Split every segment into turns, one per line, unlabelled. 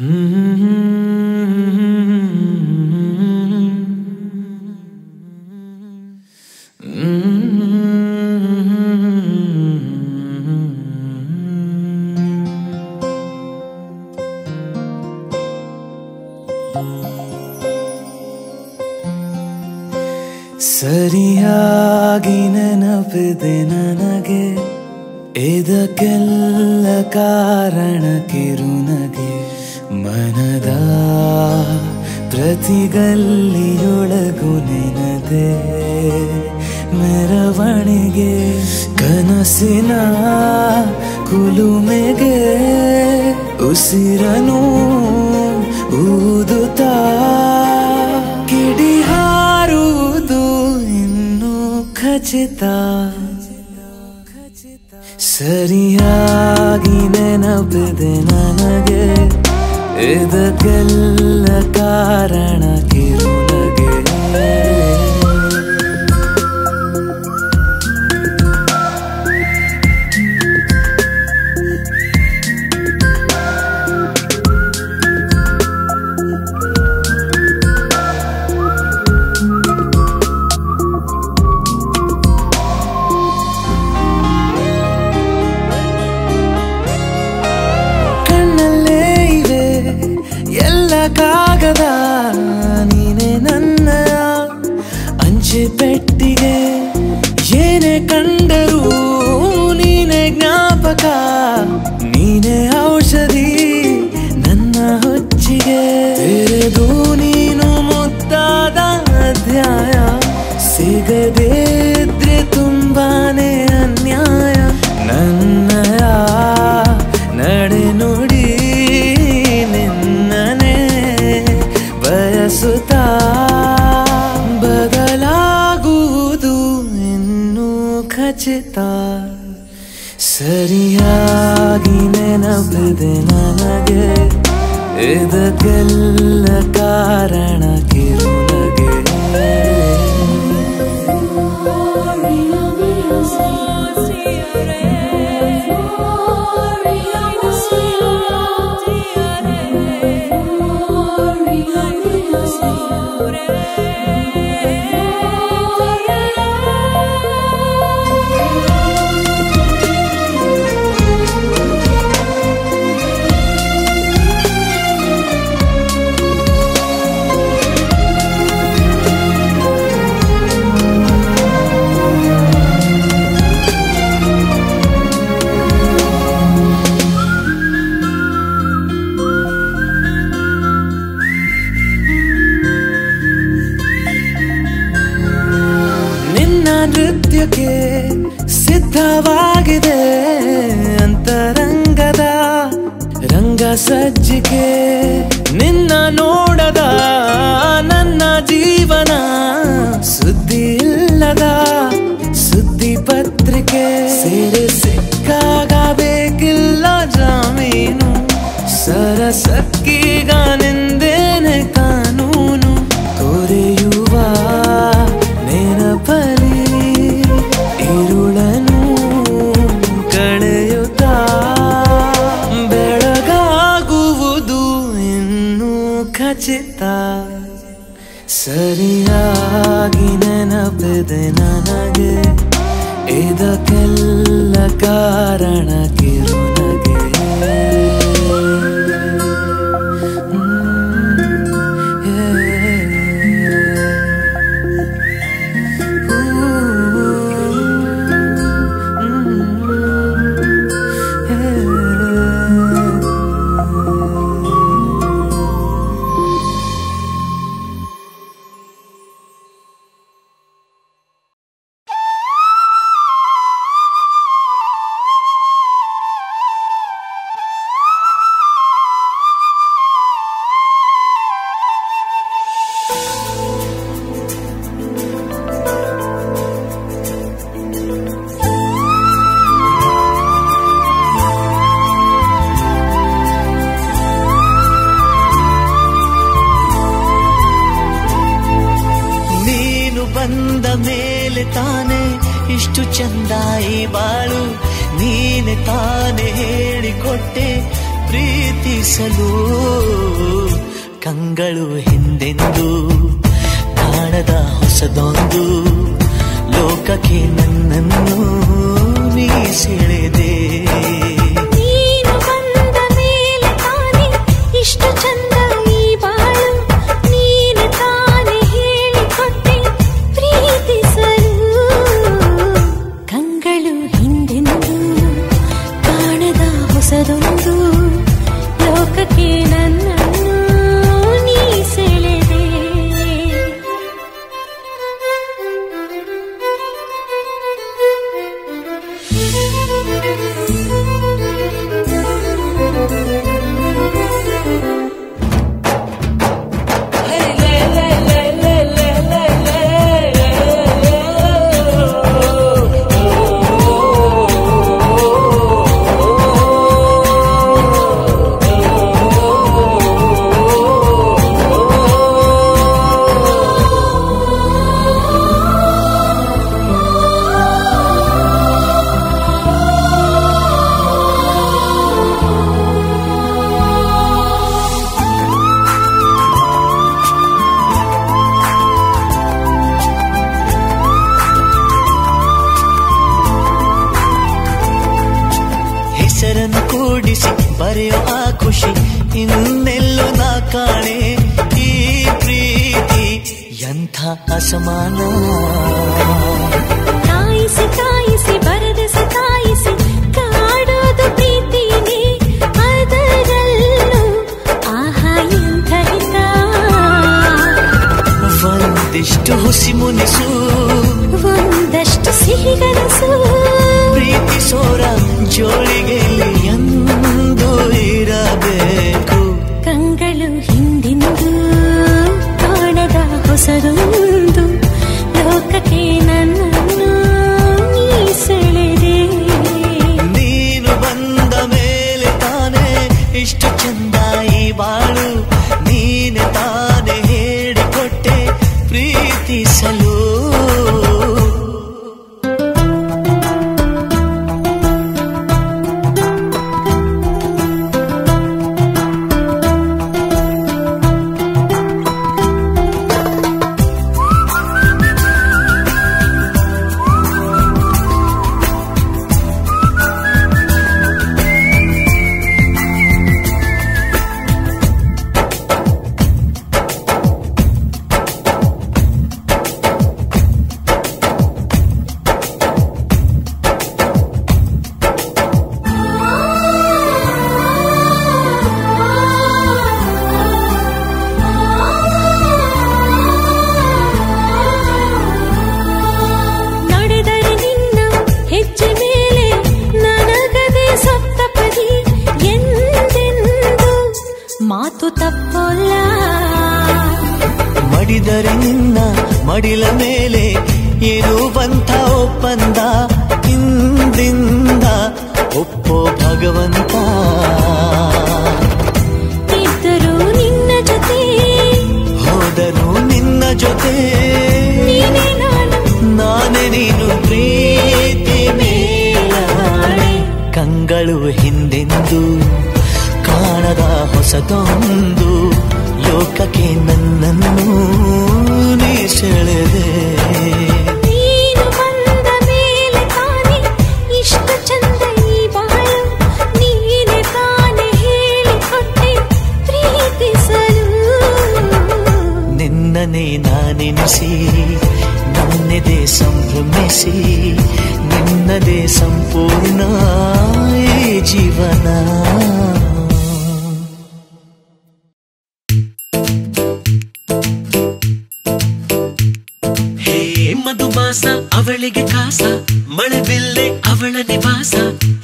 Mm-hmm.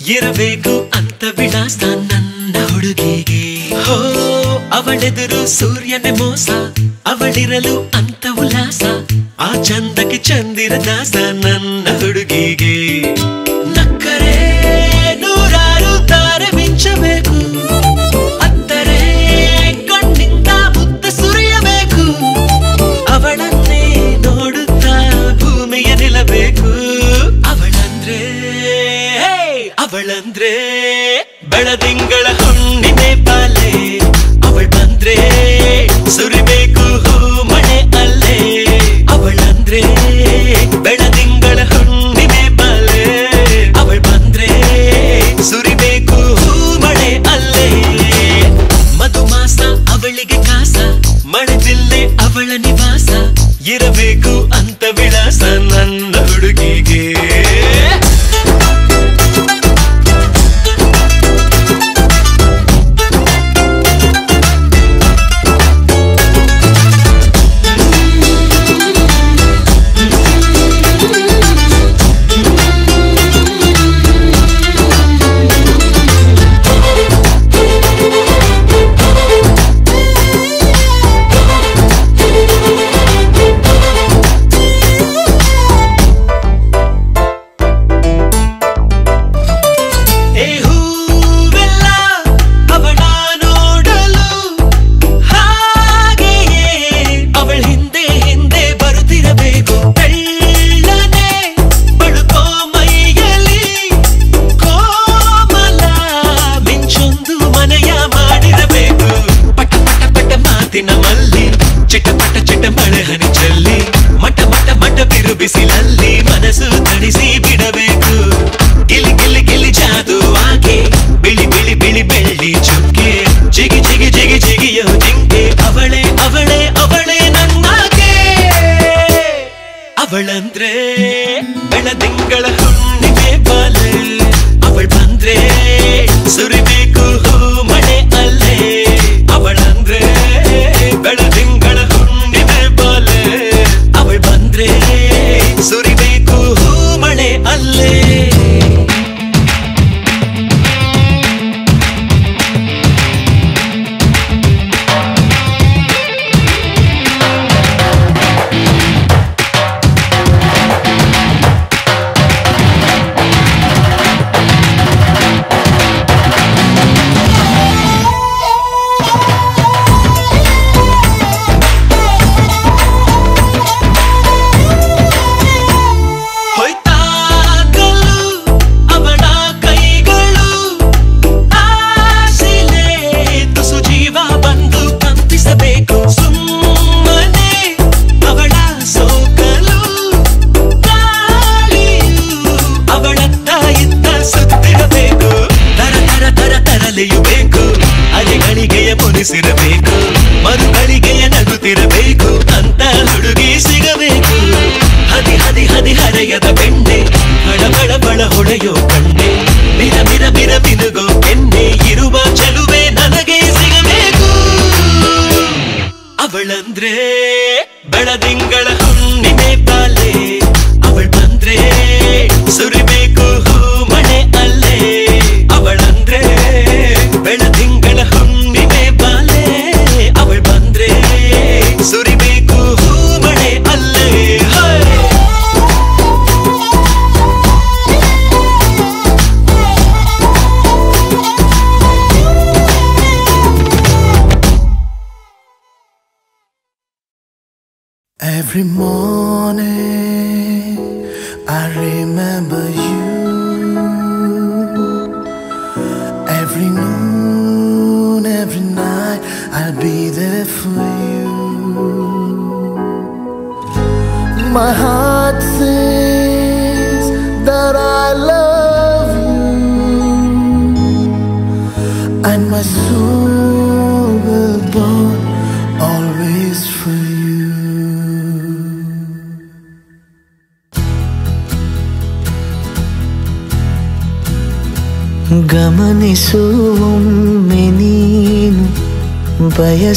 ಇರಬೇಕು
ಅಂತ ವಿಳಾಸ ನನ್ನ ಹುಡುಗಿಗೆ. ಹೋ, ಅವಳೆದುರು ಸೂರ್ಯನ ಮೋಸ, ಅವಳಿರಲು ಅಂತ ಉಲ್ಲಾಸ. ಆ ಚಂದಕ್ಕೆ ಚಂದಿರ ದಾಸ ನನ್ನ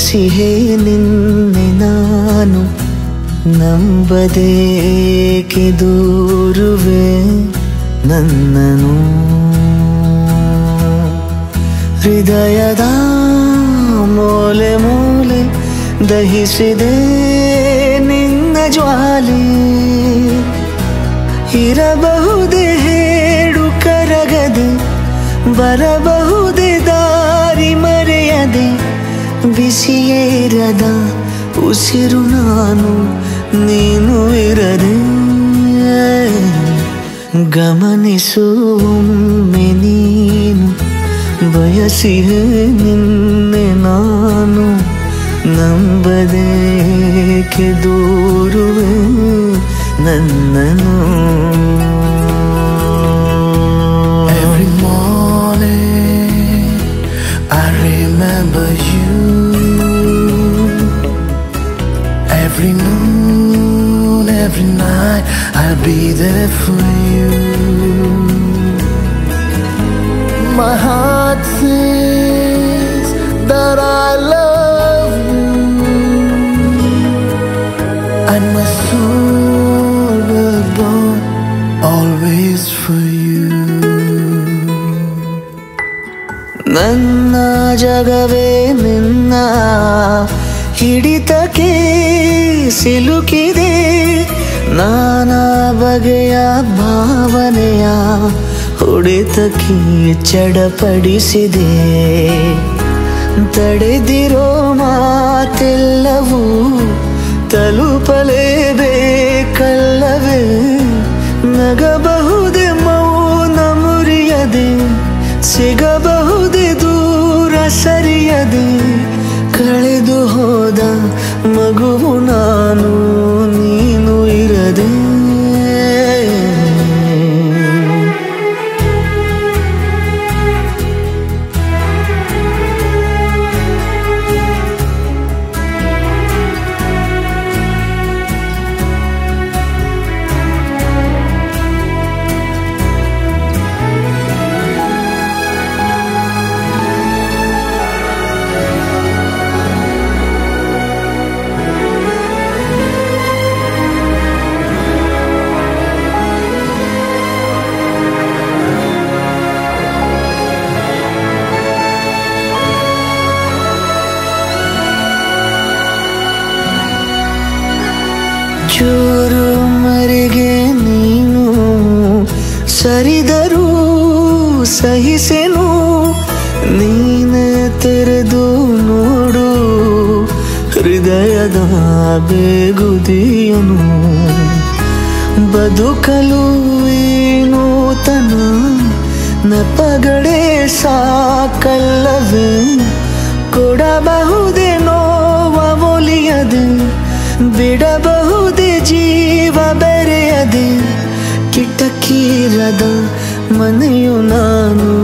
ಸಿಹೇ ನಿನ್ನೆ
ನಾನು ನಂಬದೇಕೆ ದೂರುವೆ ನನ್ನನು ಹೃದಯದ ಮೂಲೆ ಮೂಲೆ ದಹಿಸಿದೆ ನಿನ್ನ ಜ್ವಾಲೆ. ಇರಬಹುದೆ ಹೇಳು ಕರಗದೆ, ಬರಬಹುದೆ ದಾರಿ ಮರೆಯದೆ, ಬಿಸಿ ಇರದ ಉಸಿರು ನಾನು ನೀನು ಇರದೆ ಗಮನಿಸುವೊಮ್ಮೆ ನೀನು ಬಯಸಿಯೇ ನಿನ್ನೆ ನಾನು. ನಂಬದೇಕೆ ದೂರುವೆ ನನ್ನನು
be there for you. My heart says that I love you, and my soul will burn always for you.
ನನ್ನ ಜಗವೇ ನಿನ್ನ ಹಿಡಿತಕ್ಕೆ ಸಿಲುಕಿದೆ ನಾನಾ ಬಗೆಯ ಭಾವನೆಯ ಹೊಡೆತಕ್ಕೆ ಚಡಪಡಿಸಿದೆ. ತಡೆದಿರೋ ಮಾತೆಲ್ಲವೂ ತಲುಪಲೇಬೇಕಲ್ಲವೇ? ನಗಬಹುದೇ ಮೌನ ಮುರಿಯದೆ, ಸಿಗಬಹುದೇ ದೂರ ಸರಿಯದೆ ಕಳೆದು ಹೋದ ಮಗುವು ಬೇಗುದಿಯನು ಬದುಕಲು ನೂತನ ನೆಪಗಳೇ ಸಾಕಲ್ಲವೇ? ಕೊಡಬಹುದೇ ನೋವ ಒಲಿಯದೆ ಬಿಡಬಹುದೇ ಜೀವ ಬೆರೆಯದೆ? ಕಿಟಕೀರದ ಮನೆಯು ನೀನು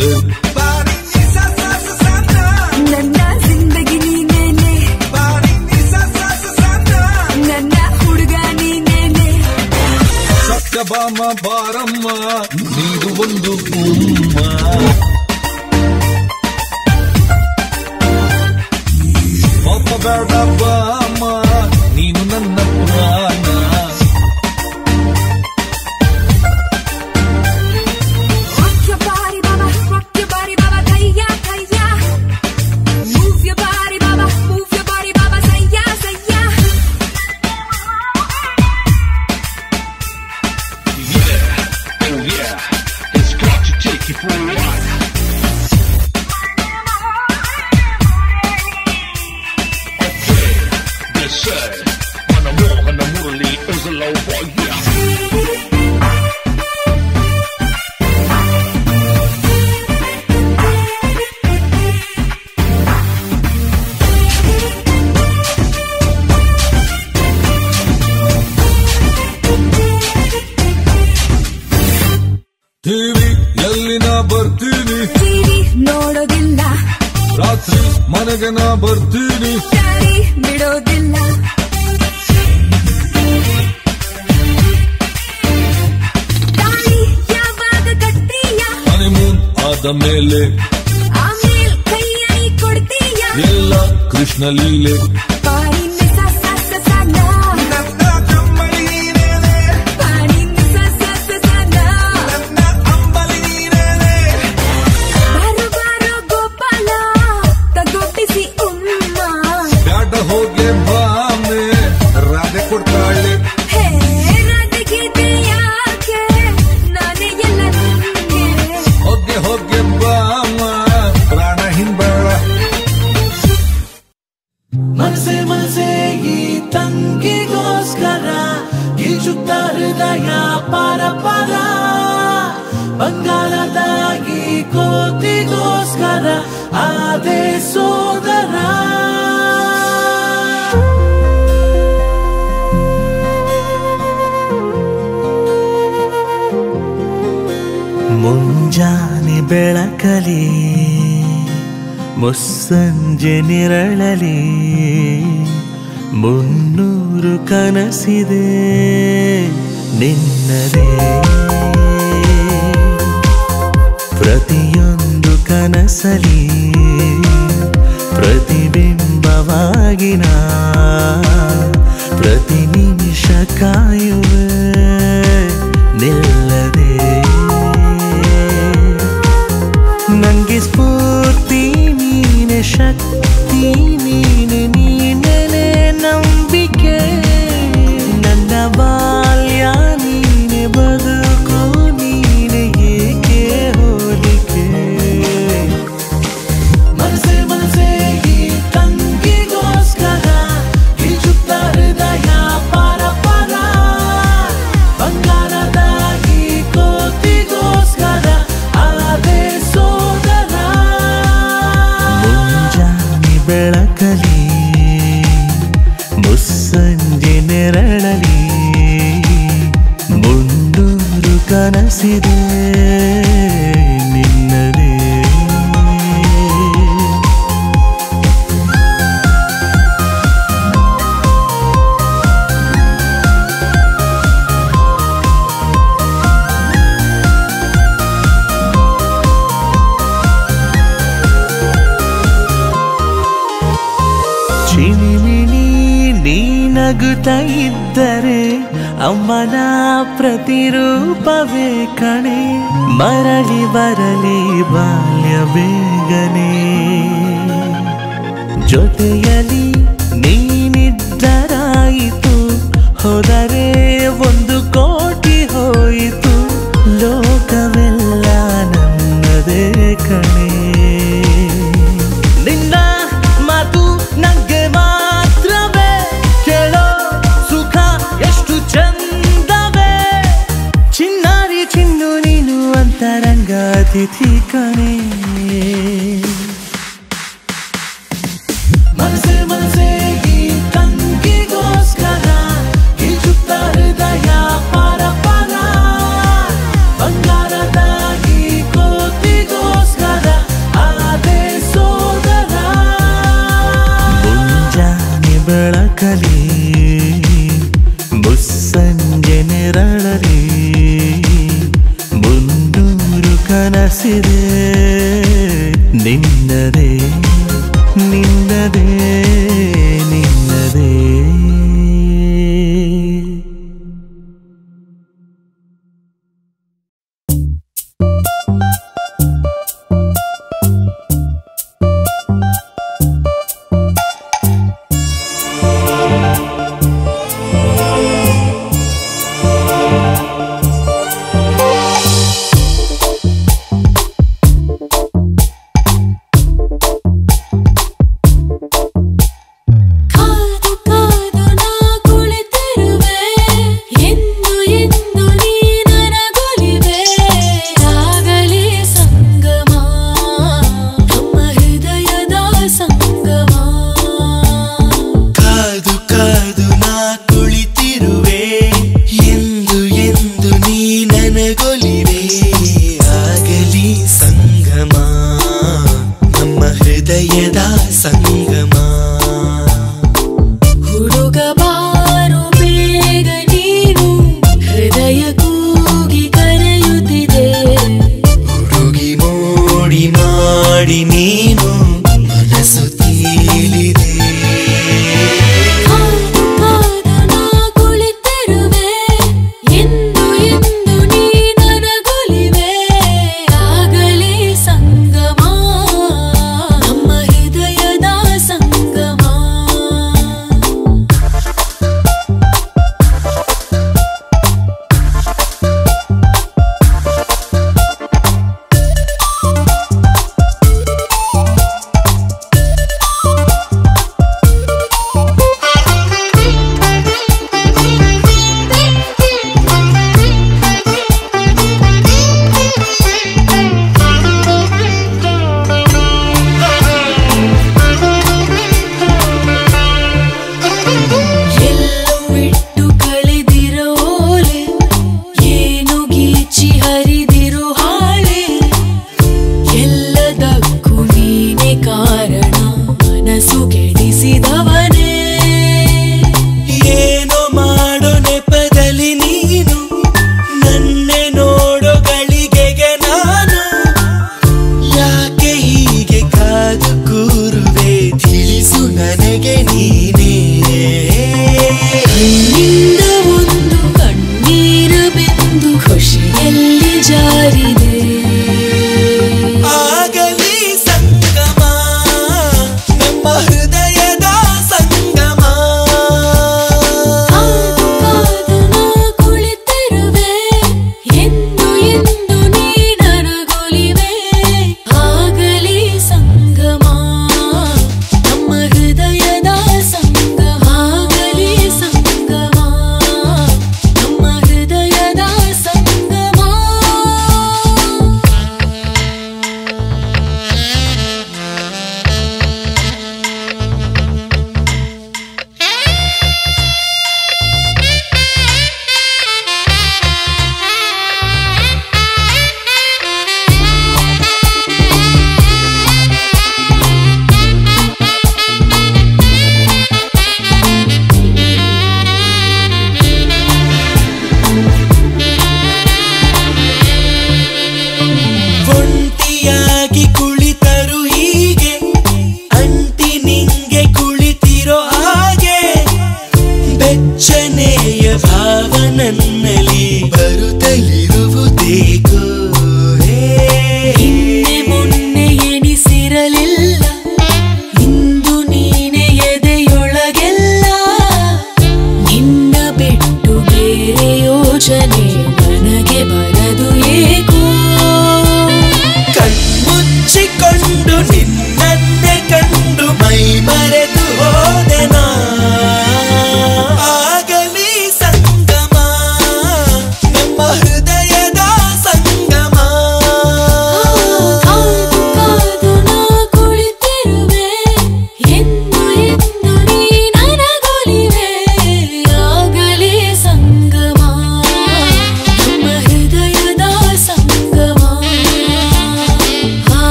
दिल ಬಾರಮ್ಮ ಬಾರಮ್ಮ ನೀದು ಒಂದು
ಉಮ್ಮ
ಕಾಯುವೆ ನಿಲ್ಲದೆ. ನಂಗೆ ಸ್ಫೂರ್ತಿ ನೀನೆ ಶಕ್ತಿ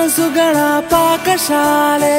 మనసు గడ పాకశాలే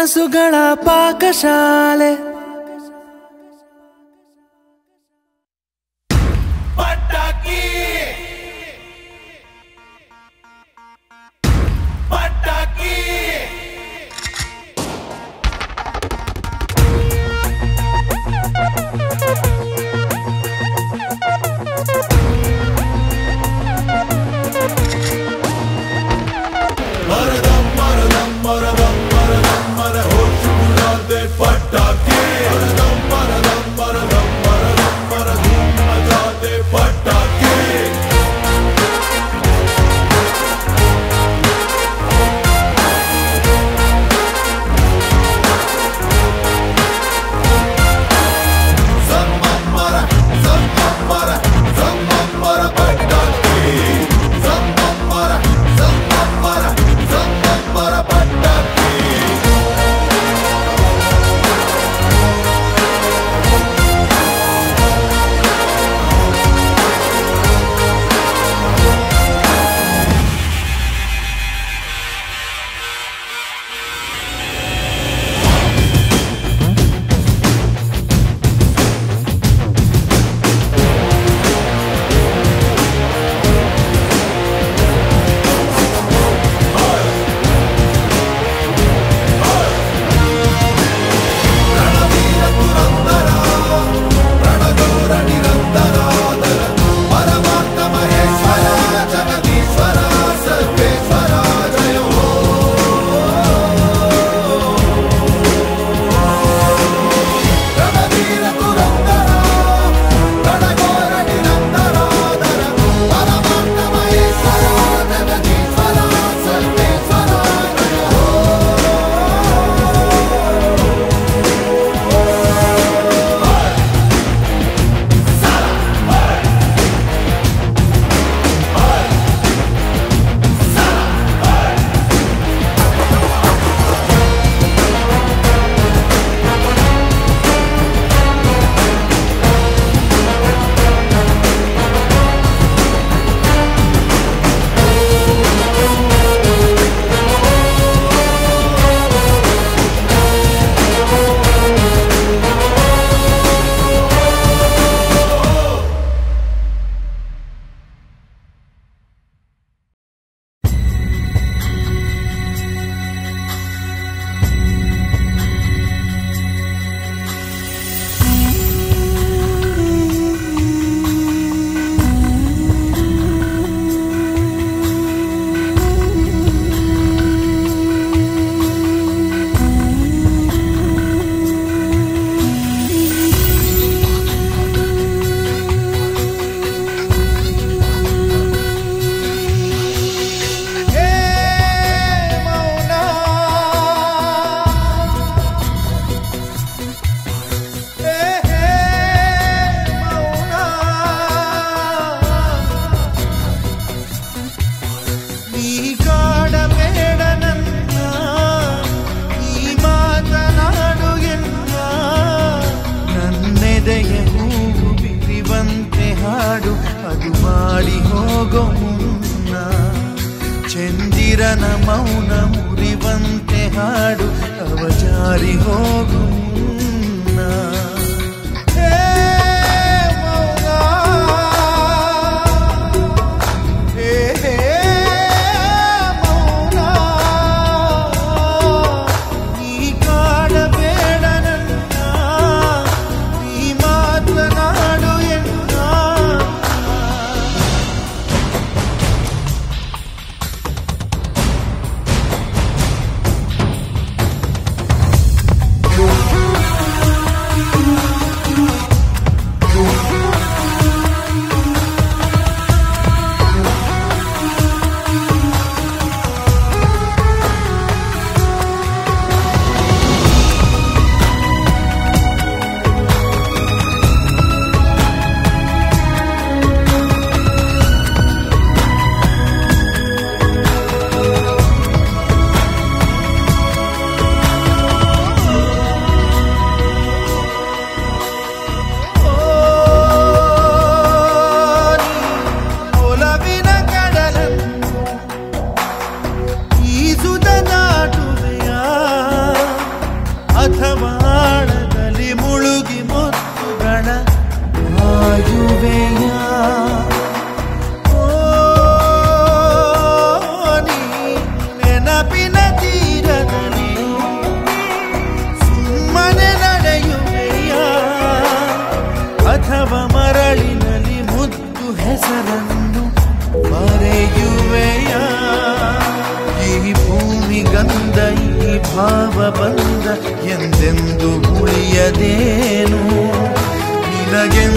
ಕನಸುಗಳ ಪಾಕಶಾಲೆ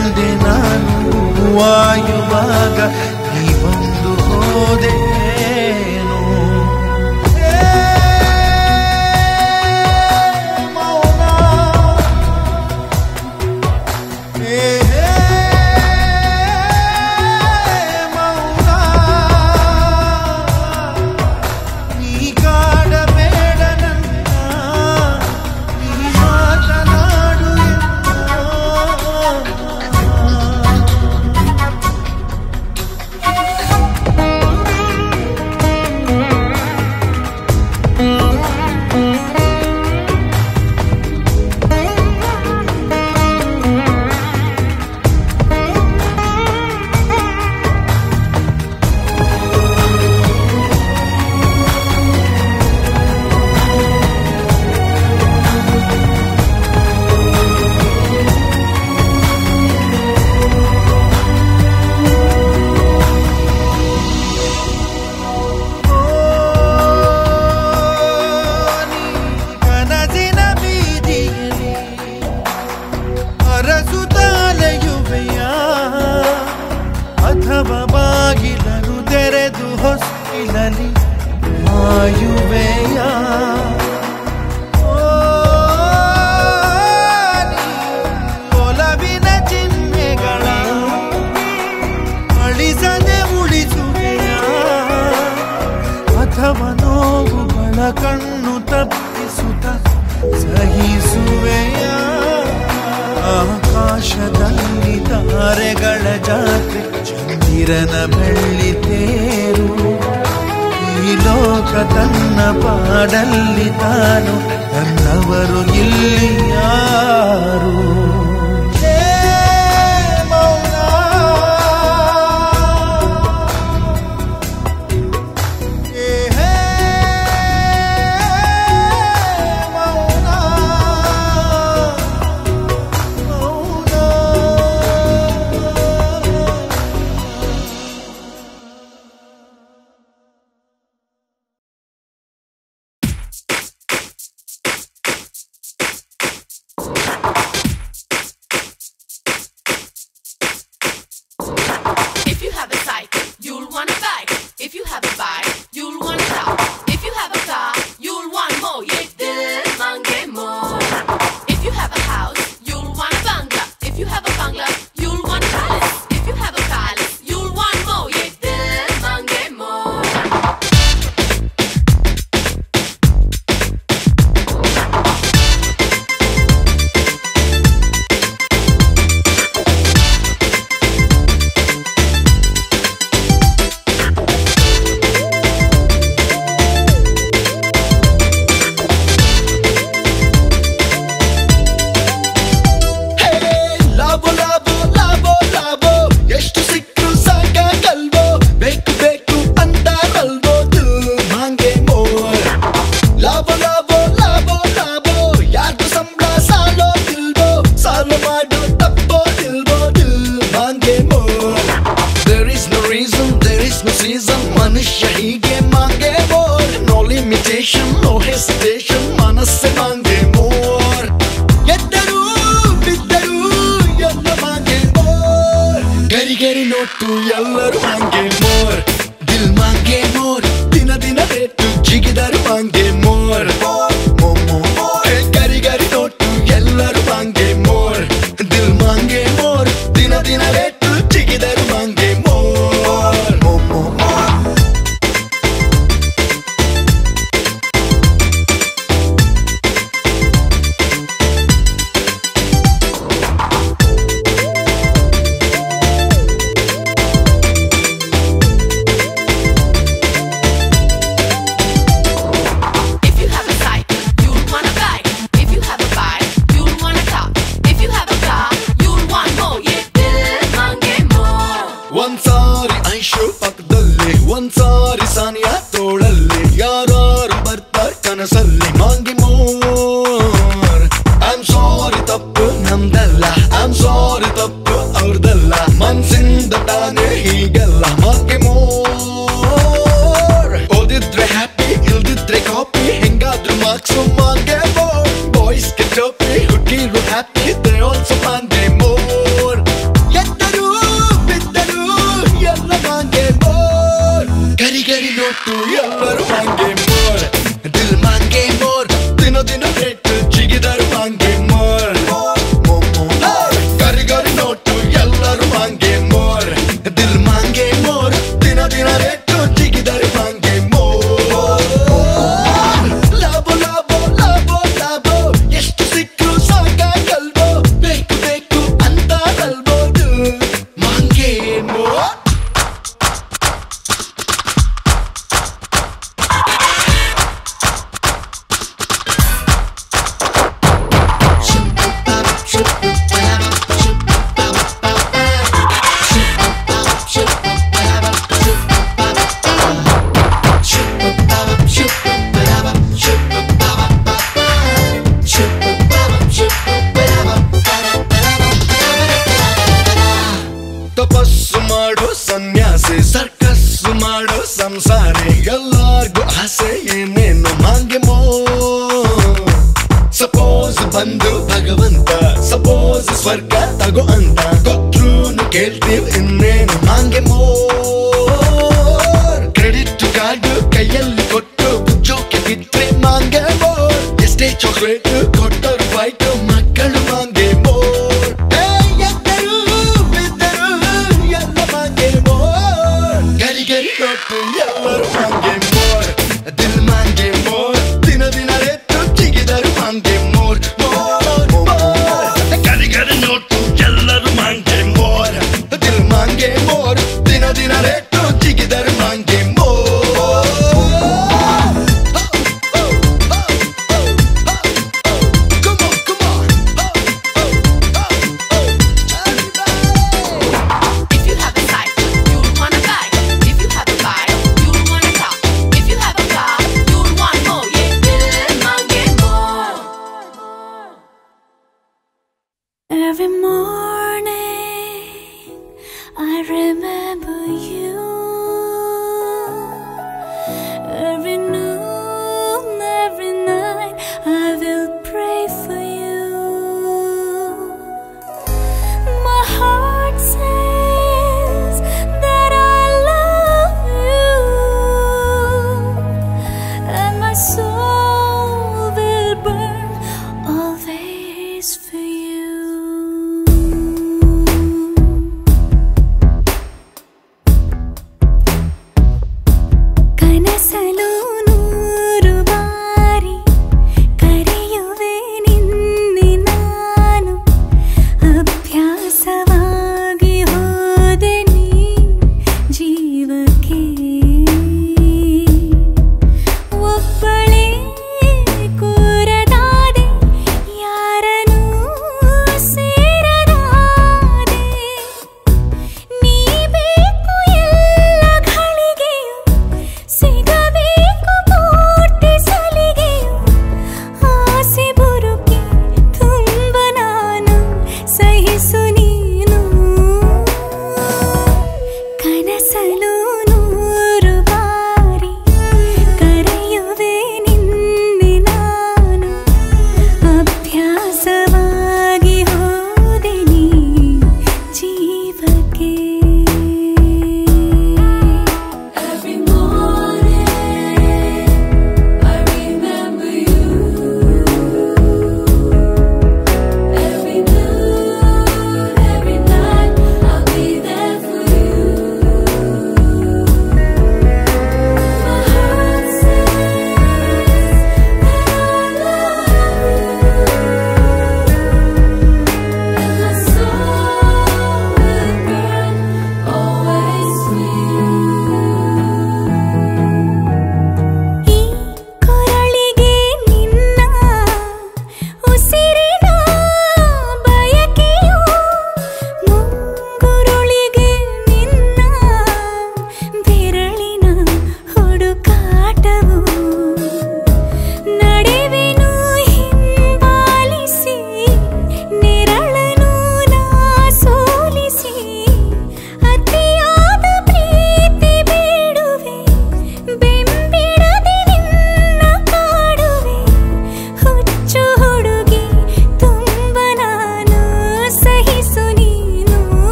قلبي مالو وايل باقى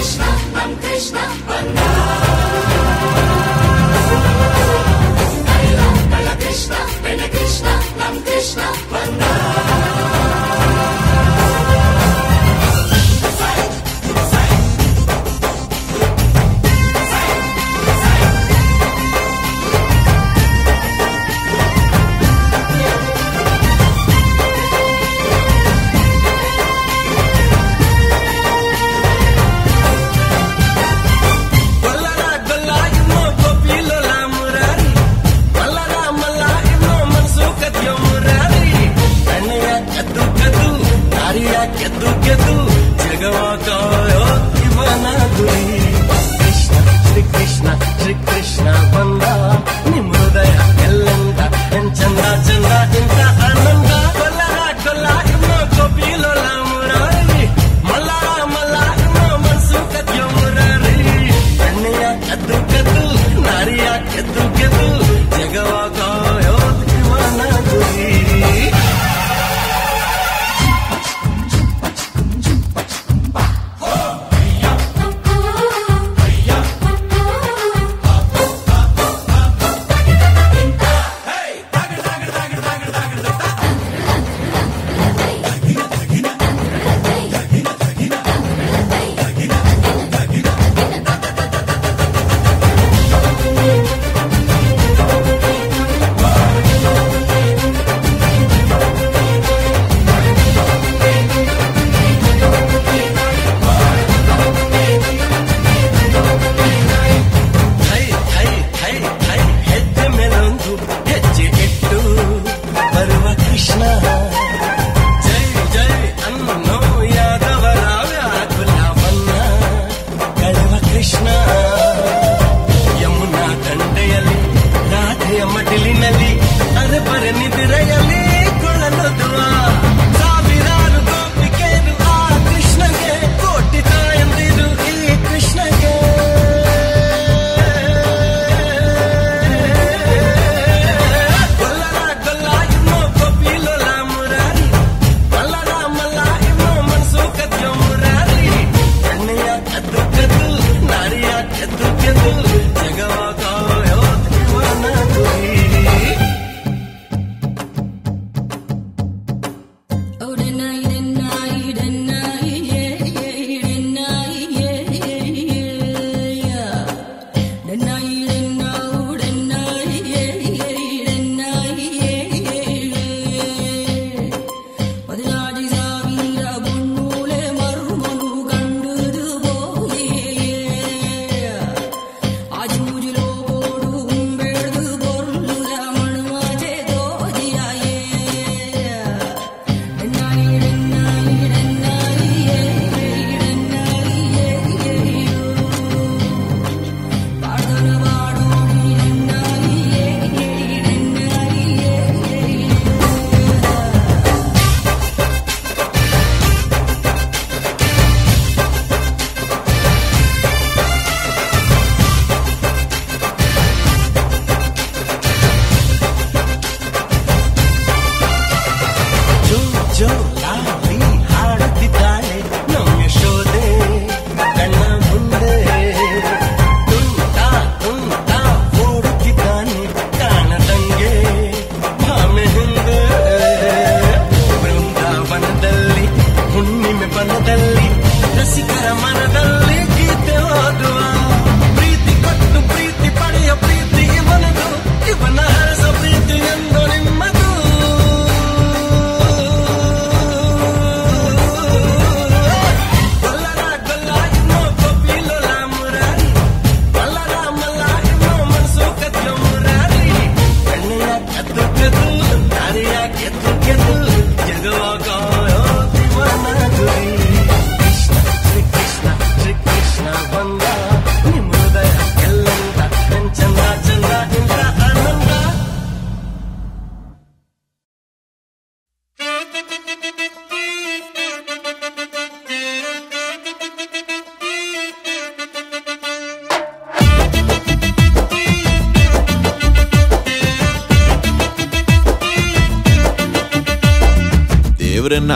Krishna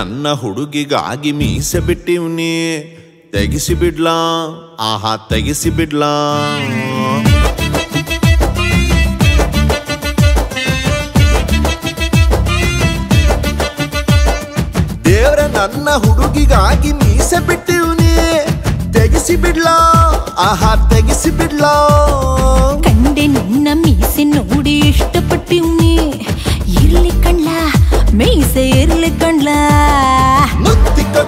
ನನ್ನ
ಹುಡುಗಿಗಾಗಿ ಮೀಸೆ ಬಿಟ್ಟಿವ್ನಿ ತೆಗಿಸಿ ಬಿಡ್ಲಾ ಆಹಾ ತೆಗಿಸಿ ಬಿಡ್ಲಾ ದೇವ್ರೆ ನನ್ನ ಹುಡುಗಿಗಾಗಿ ಮೀಸೆ ಬಿಟ್ಟಿವ್ನಿ ತೆಗಿಸಿ ಬಿಡ್ಲಾ ಆಹಾ ತೆಗಿಸಿ ಬಿಡ್ಲಾ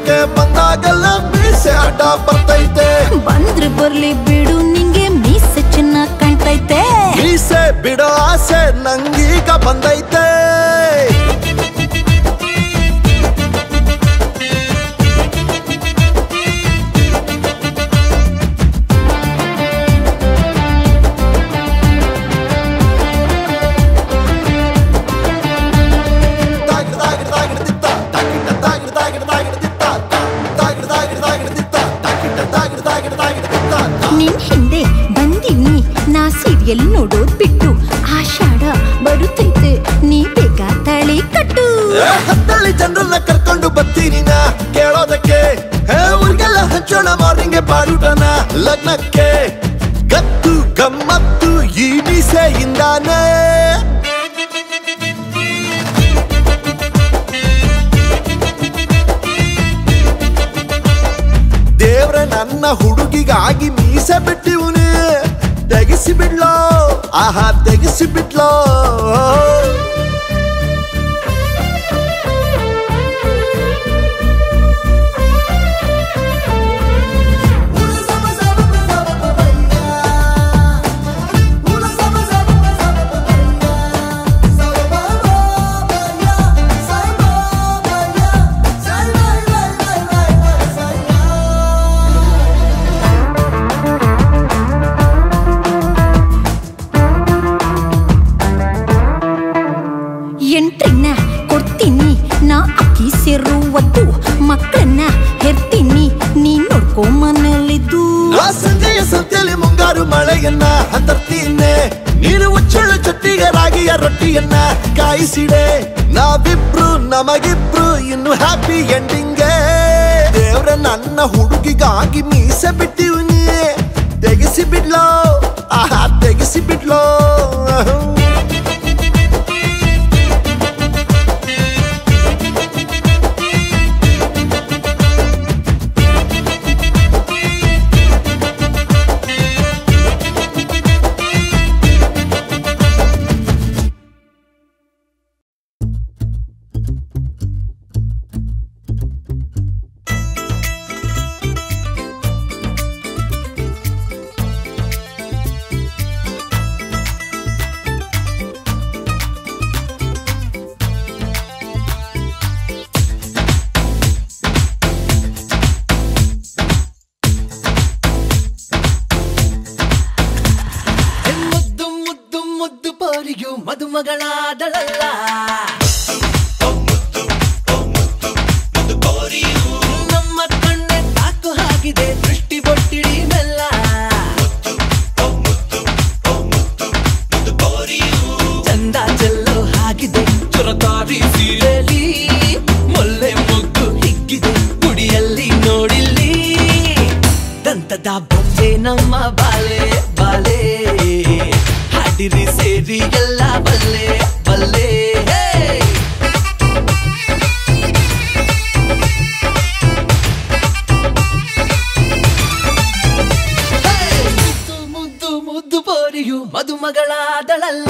ಮುತ್ತಿಕಕ್ಕೆ ಬಂದಾಗೆಲ್ಲ ಮೀಸೆ ಅಡ್ಡ ಬರ್ತೈತೆ.
ಬಂದ್ರೆ ಬರ್ಲಿ ಬಿಡು ನಿಂಗೆ ಮೀಸೆ ಚೆನ್ನಾಗ್ ಕಾಣ್ತೈತೆ.
ಮೀಸೆ ಬಿಡೋ ಆಸೆ ನಂಗೀಗ ಬಂದೈತೆ. ಕರ್ಕೊಂಡು ಬರ್ತೀನಿ ನಾ, ಕೇಳೋದಕ್ಕೆ. ಊರಿಗೆಲ್ಲ ಹಂಚೋಣ, ಮಾರ್ನಿಂಗ್ ಬಾಡುಟನ ಲಗ್ನಕ್ಕೆ. ಗತ್ತು, ಗಮ್ಮತ್ತು, ಈ ಮೀಸೆಯಿಂದಾನೇ. ದೇವ್ರ, ನನ್ನ ಹುಡುಗಿಗಾಗಿ ಮೀಸೆ ಬಿಟ್ಟಿವನು. ತೆಗಿಸಿ ಬಿಡ್ಲೋ, ಆಹಾ, ತೆಗಿಸಿ ಬಿಡ್ಲೋ. ಮುಂಗಾರು ಮಳೆಯನ್ನ ಹತ್ತರ್ತೀನಿ ನೀನು ಉಚ್ಚುಳ್ಳು ಚಟ್ಟಿಗೆ ರಾಗಿಯ ರೊಟ್ಟಿಯನ್ನ ಕಾಯಿಸಿಡೆ. ನಾವಿಬ್ರು, ನಮಗಿಬ್ರು ಇನ್ನು ಹ್ಯಾಪಿ ಎಂಡಿಂಗ್ ದೇವ್ರ, ನನ್ನ ಹುಡುಗಿಗಾಗಿ ಮೀಸೆ ಬಿಟ್ಟಿವ್ನಿ. ತೆಗೆಸಿ ಬಿಡ್ಲೋ. ಆಹಾ, ತೆಗಿಸಿ ಬಿಡ್ಲೋ.
ದಂತದ ಬೊಂಬೆ ನಮ್ಮ ಬಾಲೆ ಬಾಲೆ ಹಾಡಿರಿ ಸೇರಿ ಎಲ್ಲ ಬಲ್ಲೆ ಬಲ್ಲೆ ಹೇ! ಹೇ! ಮುದ್ದು ಮುದ್ದು ಮುದ್ದು ಪೋರಿಯು ಮದುಮಗಳಾದಳಲ್ಲ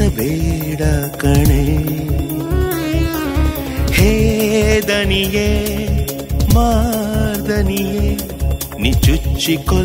ಹಿಡಿಸಬೇಡ ಕಣೆ. ಹೇ ದನಿಯೇ ಮಾರ್ದನಿಯೇ ನೀ ಚುಚ್ಚಿಕೊಳ್ಳಬೇಡ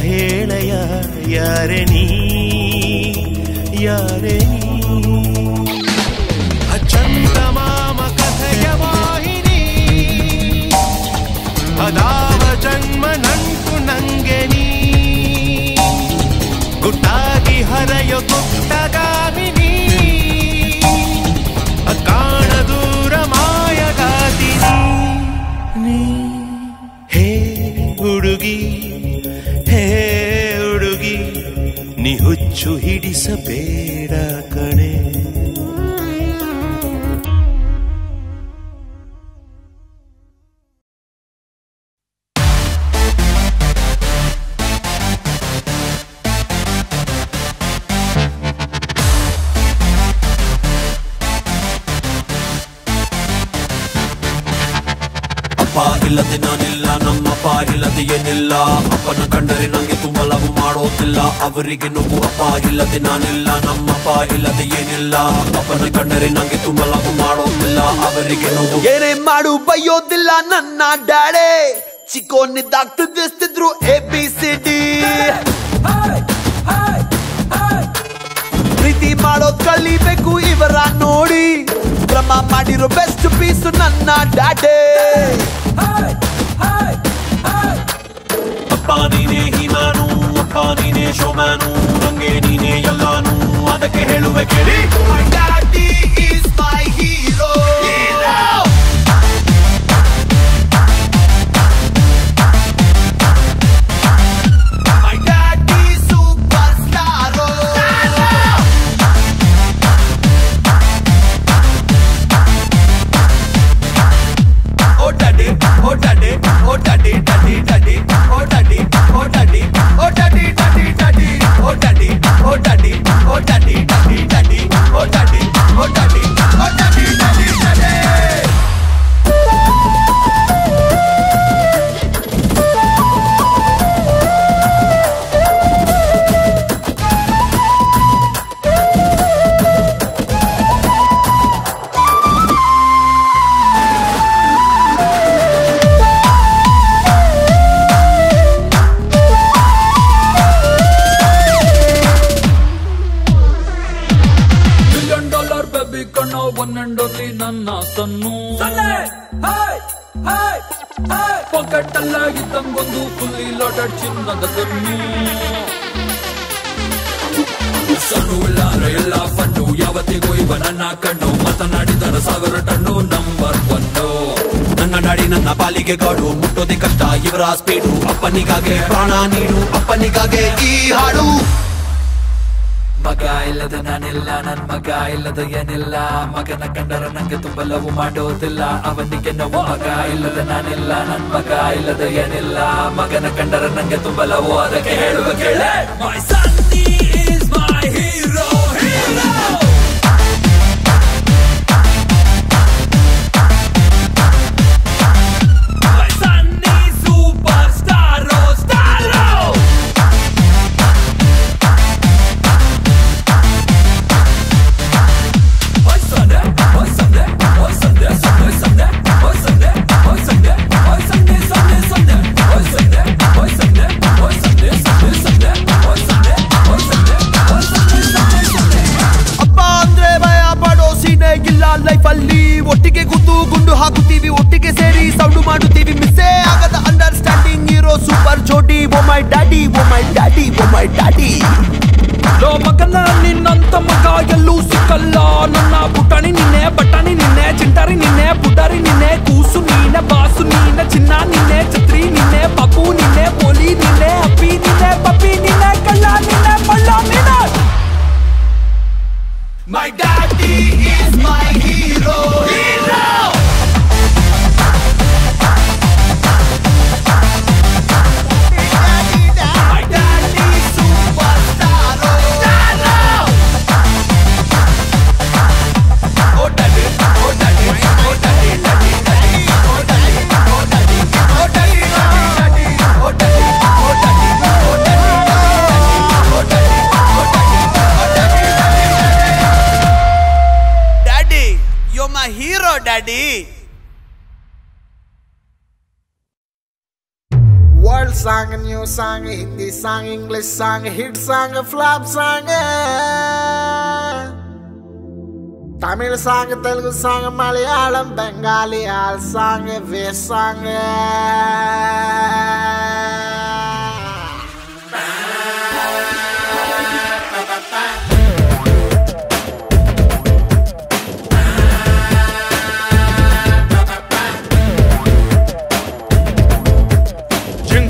ಹೇಳಯ ಯಾರೆ ನೀ?
ळय ಅಚಂದ ಮಾಮ ಕಥೆಯ ವಾಹಿನಿ ಅದಾವ
ಚಂದ छु हिँडिसपे ಅವರಿಗೆ ನೋವು ಅಪ್ಪ ಇಲ್ಲದೆ ನಾನಿಲ್ಲ ನಮ್ಮಪ್ಪ ಇಲ್ಲದೆ ಏನಿಲ್ಲ. ಅಪ್ಪನ ಕಣ್ಣರೆ ನಂಗೆ ತುಂಬಲಾಗು ಮಾಡೋದಿಲ್ಲ ಅವರಿಗೆ ನೋವು.
ಏನೇ ಮಾಡು ಬೈಯೋದಿಲ್ಲ ನನ್ನ ಡ್ಯಾಡೆ. ಚಿಕ್ಕೋನಿದ್ದಾಗ್ತು ದಿಸ್ತಿದ್ರು ಎ ಬಿ ಸಿ ಡಿ ಪ್ರೀತಿ ಮಾಡೋದ್ ಕಲಿಬೇಕು ಇವರ ನೋಡಿ. ಭ್ರಮ ಮಾಡಿರೋ ಬೆಸ್ಟ್ ಪೀಸ್ ನನ್ನ ಡ್ಯಾಡೆ.
ಅಪ್ಪ ನೀನೇ ಮಖ ನೀನೆ ಶೋಮ್ಯಾನು ನಂಗೆ ಎಲ್ಲಾನು ಅದಕ್ಕೆ ಹೇಳುವೆ ಕೇಳಿ.
ನನ್ನ
ಪಾಲಿಗೆ ಗಾಡು ಮುಟ್ಟೋದೆ ಕಷ್ಟ, ಇವರ ಸ್ಪೀಡು ಅಪ್ಪನಿಗಾಗೆ ಪ್ರಾಣ ನೀಡು, ಅಪ್ಪನಿಗಾಗೆ ಈ ಹಾಡು.
ಮಗ ಇಲ್ಲದ ನಾನಿಲ್ಲ, ನನ್ ಮಗ ಇಲ್ಲದ ಏನಿಲ್ಲ. ಮಗನ ಕಂಡರ ನಂಗೆ ತುಂಬ ಲವ್ ಮಾಡೋದಿಲ್ಲ. ಅವನಿಗೆ ನೋವು, ಮಗ ಇಲ್ಲದ ನಾನಿಲ್ಲ, ನನ್ ಮಗ ಇಲ್ಲದ ಏನಿಲ್ಲ. ಮಗನ ಕಂಡರ ನಂಗೆ ತುಂಬ ಲವ್ ಅದಕ್ಕೆ ಹೇಳುವ ಕೇಳೆ. my daddy oh my
daddy
low ಮಗನ ನಿನ್ನಂತ ಮಗ ಎಲ್ಲೂ ಸಿಕ್ಕಲ್ಲ ನನ್ನ ಪುಟಾಣಿ ನಿನ್ನೆ ಬಟಾಣಿ ನಿನ್ನೆ ಚಿಂಟಾರಿ ನಿನ್ನೆ ಪುಟಾರಿ ನಿನ್ನೆ ಕೂಸು ನೀನೆ ಬಾಸು ನೀನೆ ಚಿನ್ನ ನಿನ್ನೆ ಛತ್ರಿ ನಿನ್ನೆ ಪಾಪು ನಿನ್ನೆ ಪೋಲಿ ನಿನ್ನೆ ಅಪ್ಪಿ ನಿನ್ನೆ ಪಪ್ಪಿ ನಿನ್ನೆ ಕಳ್ಳ ನಿನ್ನೆ ಮಳ್ಳ ನಿನ್ನೆ
my daddy
song, Hindi song, English song, hit song, flop song. Eh. Tamil song, Telugu song, Malayalam, Bengali, all song, West song.
Eh.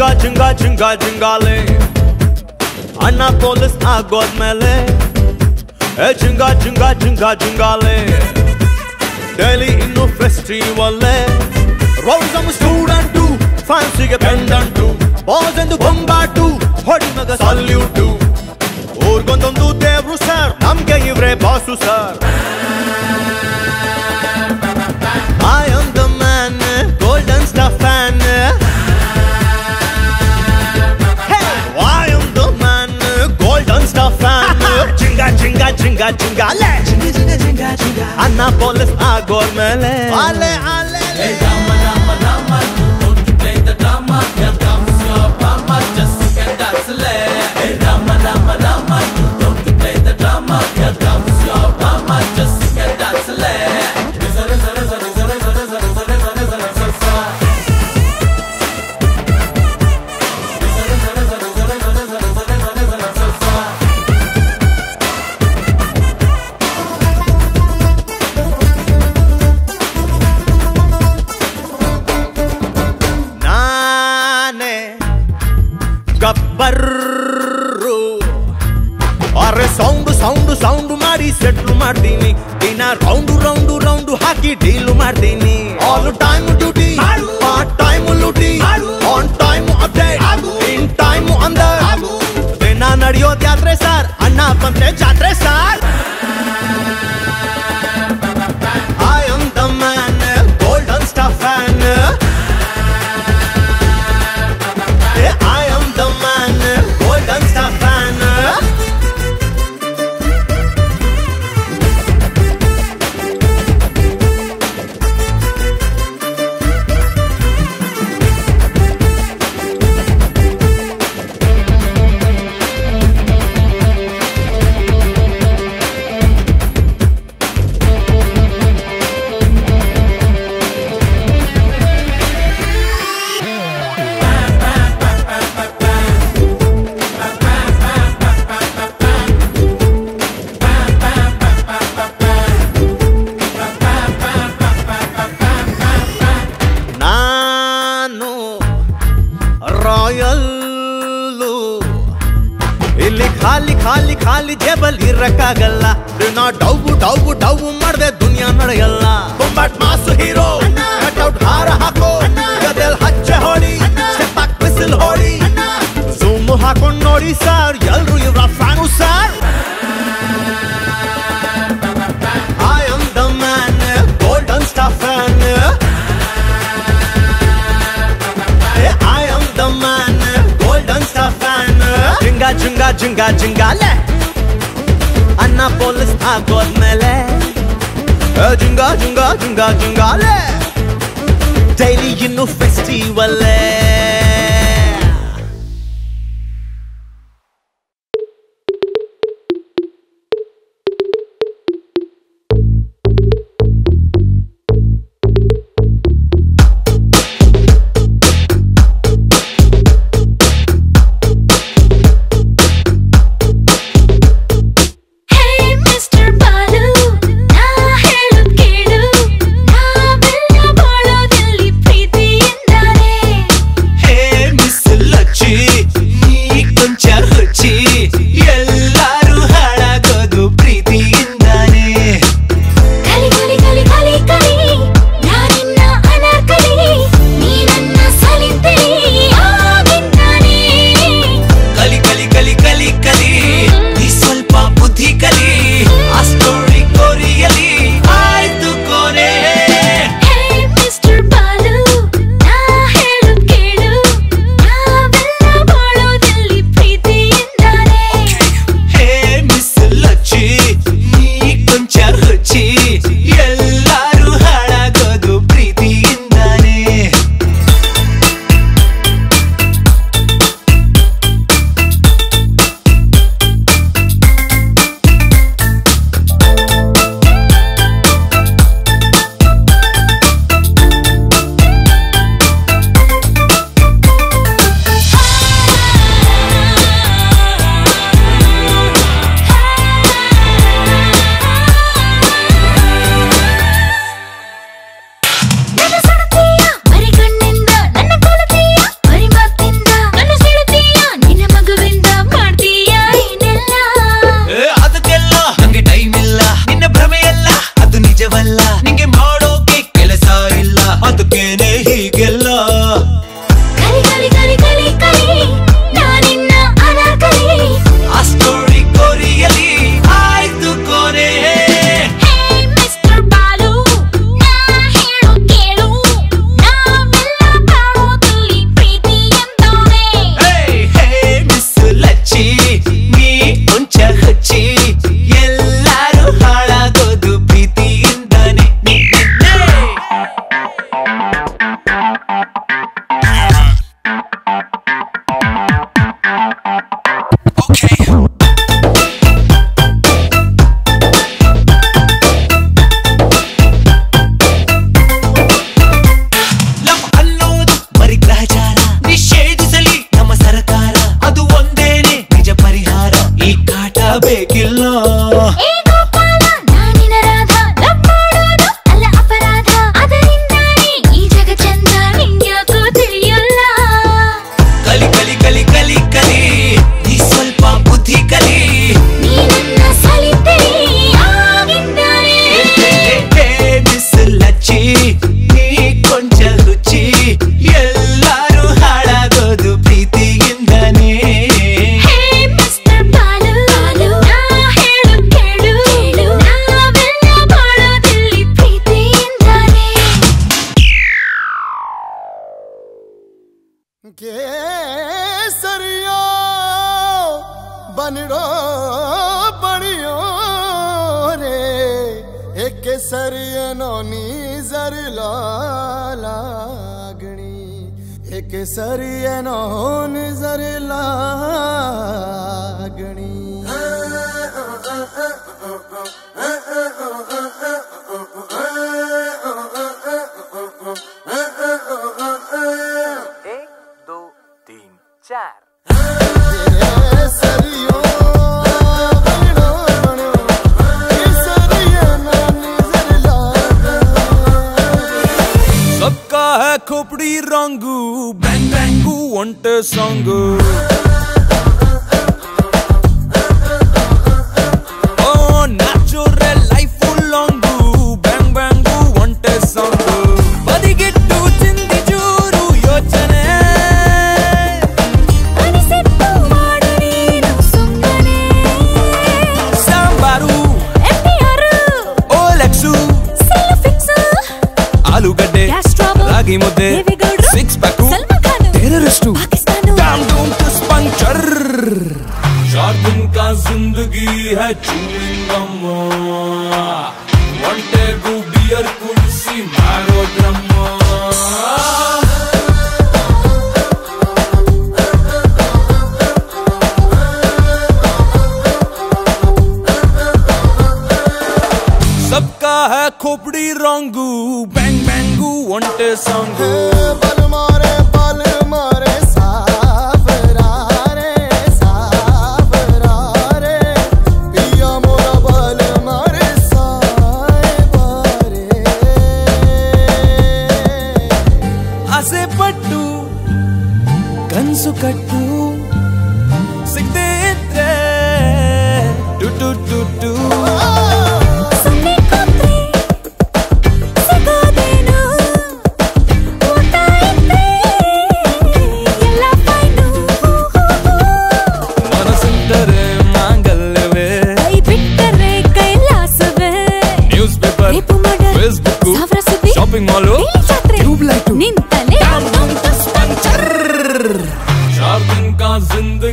झुंगा झुंगा झुंगा झुंगा ले a god mele E झुंगा झुंगा झुंगा झुंगा ले Delhi inno festival le Rousam and do fancy ge pendant tu Boys and bomba tu hodi maga salute do tu do ದೇವ್ರು ಸರ್ ನಮ್ಗೆ ಇವ್ರೆ ಬಾಸು ಸರ್ ಆಯ್ dżinga, dżinga, ale Anna Polis pole a gormele Ale, ale,
Hey, dama, dama, dama You don't play the drama Here comes your mama Just sit and dance, Hey, dama, dama, dama You don't play the drama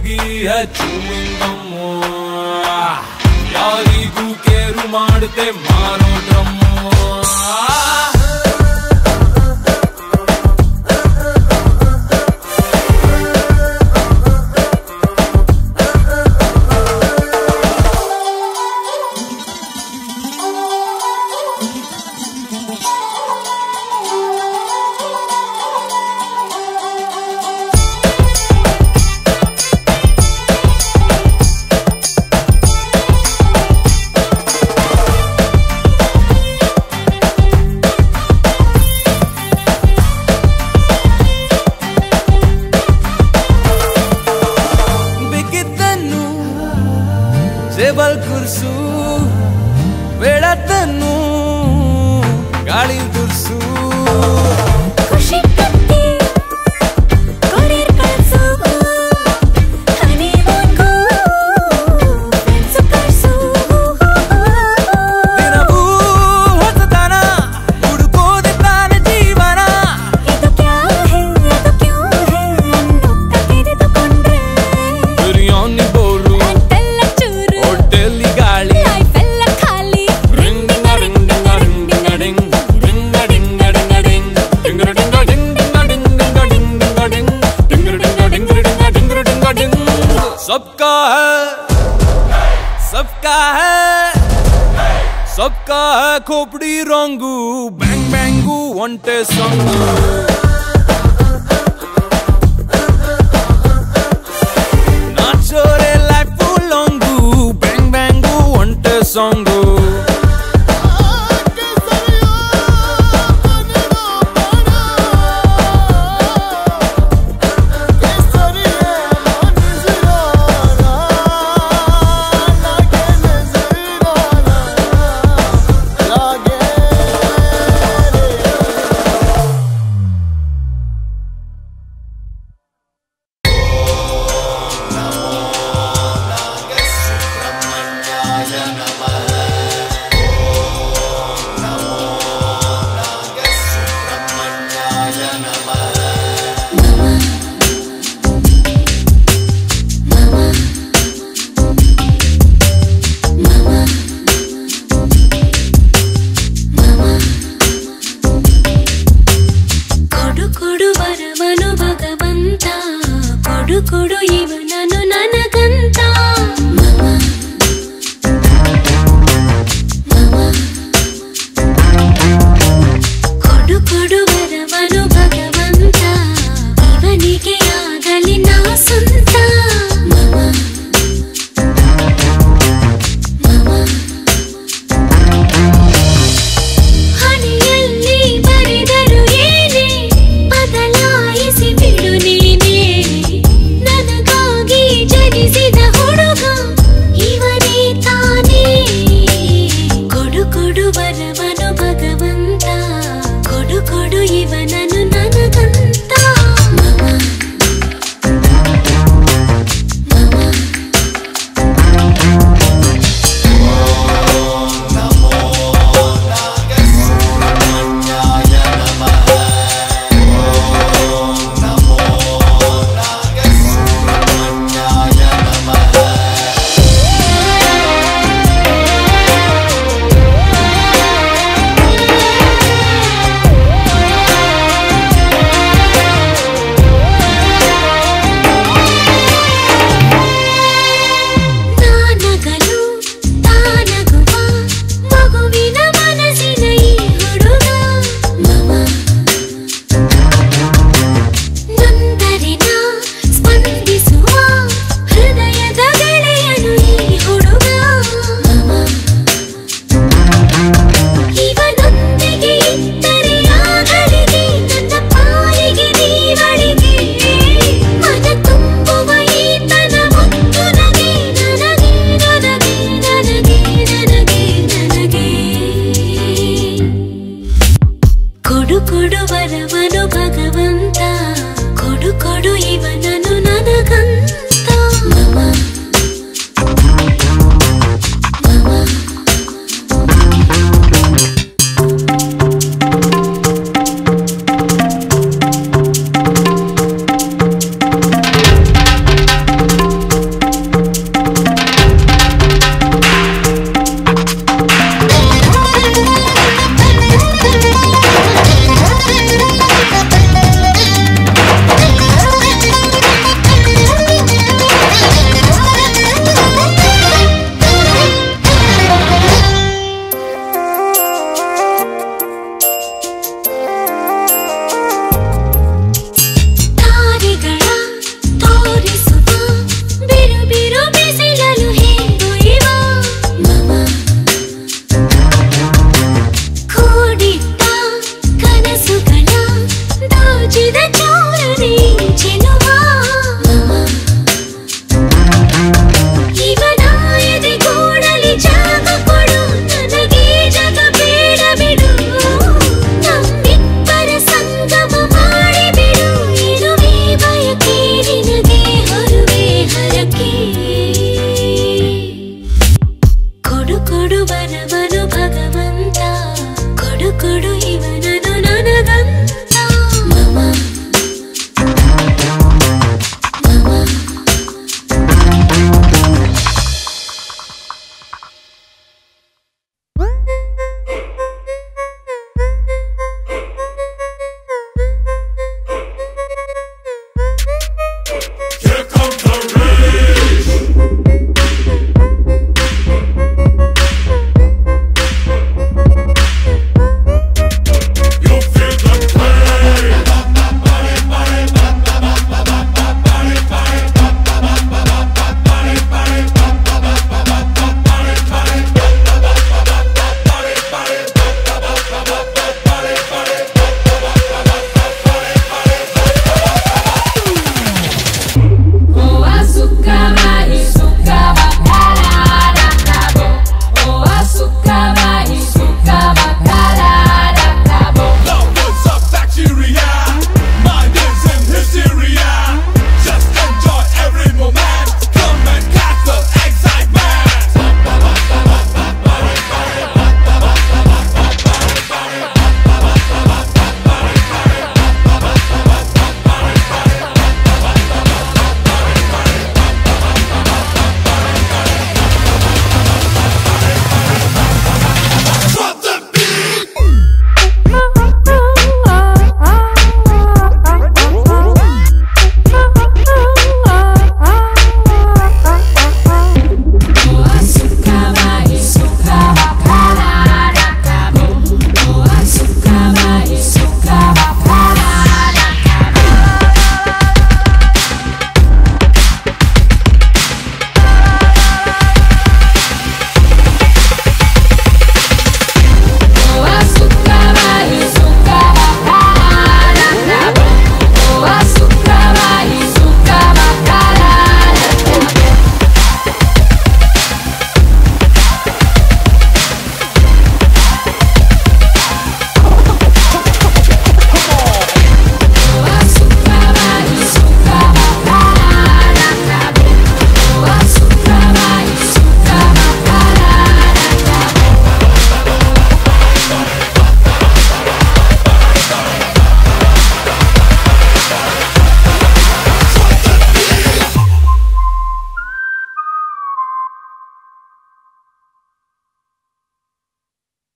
है chewing यारी गू के
रुमाड़ ते